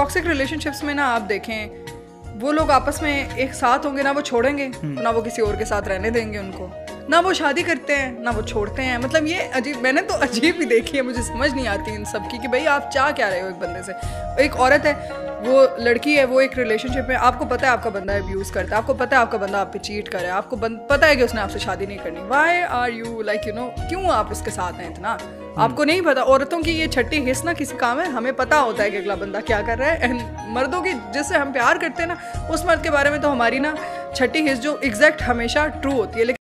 Toxic relationships में ना आप देखें वो लोग आपस में एक साथ होंगे ना वो छोड़ेंगे ना वो किसी और के साथ रहने देंगे उनको। ना वो शादी करते हैं ना वो छोड़ते हैं। मतलब ये अजीब मैंने तो अजीब ही देखी है मुझे समझ नहीं आती इन सब की कि भाई आप चाह क्या रहे हो एक बंदे से। एक औरत है वो लड़की है वो एक रिलेशनशिप में आपको पता है आपका बंदा अब्यूज़ करता है आपको पता है आपका बंदा आप पे चीट करे आपको पता है कि उसने आपसे शादी नहीं करनी। Why are you like you know क्यों आप उसके साथ हैं इतना? आपको नहीं पता औरतों की ये छठी हिस्स ना किसी काम है हमें पता होता है कि अगला बंदा क्या कर रहा है। एंड मर्दों की जिससे हम प्यार करते हैं ना उस मर्द के बारे में तो हमारी ना छठी हिस्स जो एग्जैक्ट हमेशा ट्रू होती है लेकिन